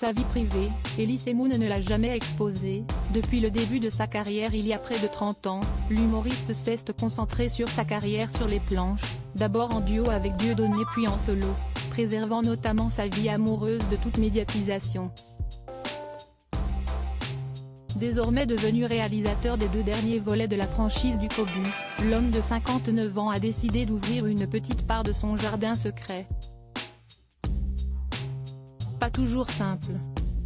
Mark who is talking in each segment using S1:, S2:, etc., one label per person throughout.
S1: Sa vie privée, Elise Moon ne l'a jamais exposée, depuis le début de sa carrière il y a près de 30 ans, l'humoriste s'est concentré sur sa carrière sur les planches, d'abord en duo avec Dieudonné puis en solo, préservant notamment sa vie amoureuse de toute médiatisation. Désormais devenu réalisateur des deux derniers volets de la franchise du Cobu, l'homme de 59 ans a décidé d'ouvrir une petite part de son jardin secret. Pas toujours simple.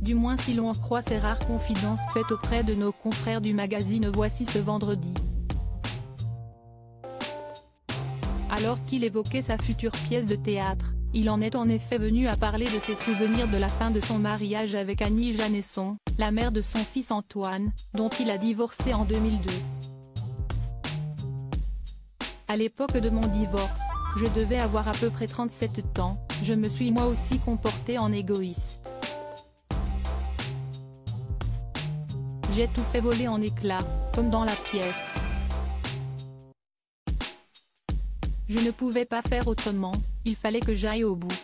S1: Du moins si l'on croit ces rares confidences faites auprès de nos confrères du magazine Voici ce vendredi. Alors qu'il évoquait sa future pièce de théâtre, il en est en effet venu à parler de ses souvenirs de la fin de son mariage avec Annie Janesson, la mère de son fils Antoine, dont il a divorcé en 2002. À l'époque de mon divorce, je devais avoir à peu près 37 ans, je me suis moi aussi comporté en égoïste. J'ai tout fait voler en éclats, comme dans la pièce. Je ne pouvais pas faire autrement, il fallait que j'aille au bout.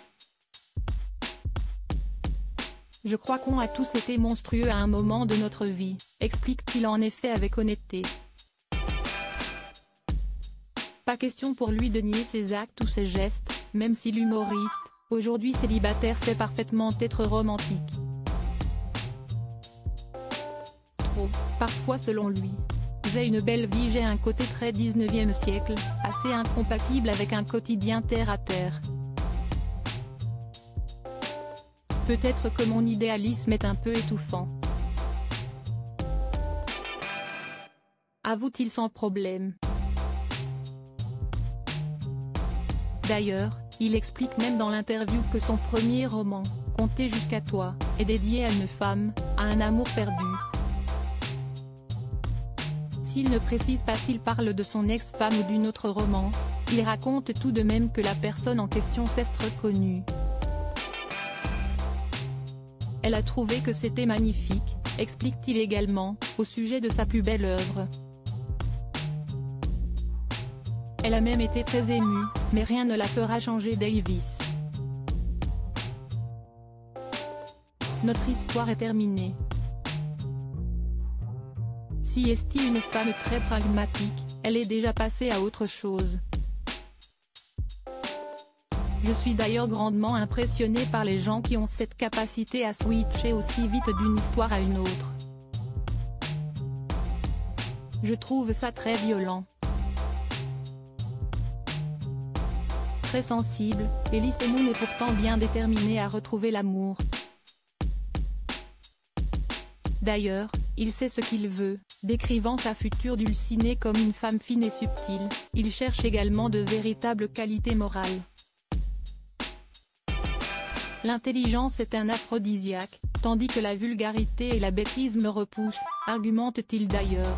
S1: Je crois qu'on a tous été monstrueux à un moment de notre vie, explique-t-il en effet avec honnêteté. Pas question pour lui de nier ses actes ou ses gestes, même si l'humoriste, aujourd'hui célibataire sait parfaitement être romantique. Trop, parfois selon lui. J'ai une belle vie j'ai un côté très 19e siècle, assez incompatible avec un quotidien terre à terre. Peut-être que mon idéalisme est un peu étouffant. Avoue-t-il sans problème. D'ailleurs, il explique même dans l'interview que son premier roman, Compter jusqu'à toi, est dédié à une femme, à un amour perdu. S'il ne précise pas s'il parle de son ex-femme ou d'une autre romance, il raconte tout de même que la personne en question s'est reconnue. Elle a trouvé que c'était magnifique, explique-t-il également, au sujet de sa plus belle œuvre. Elle a même été très émue, mais rien ne la fera changer Davis. Notre histoire est terminée. Si est une femme très pragmatique, elle est déjà passée à autre chose. Je suis d'ailleurs grandement impressionné par les gens qui ont cette capacité à switcher aussi vite d'une histoire à une autre. Je trouve ça très violent. Très sensible, Elise Moon est pourtant bien déterminée à retrouver l'amour. D'ailleurs, il sait ce qu'il veut, décrivant sa future dulcinée comme une femme fine et subtile, il cherche également de véritables qualités morales. L'intelligence est un aphrodisiaque, tandis que la vulgarité et la bêtise me repoussent, argumente-t-il d'ailleurs.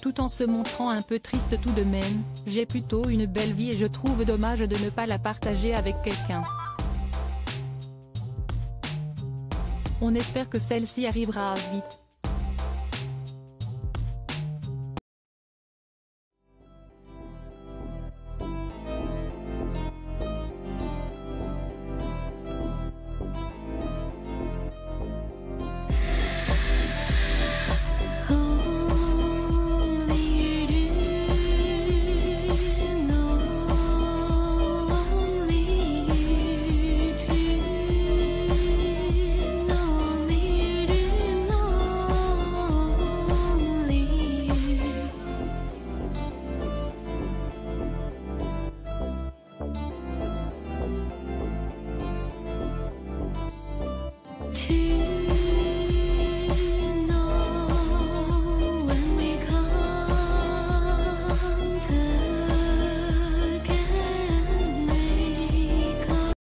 S1: Tout en se montrant un peu triste tout de même, j'ai plutôt une belle vie et je trouve dommage de ne pas la partager avec quelqu'un. On espère que celle-ci arrivera vite.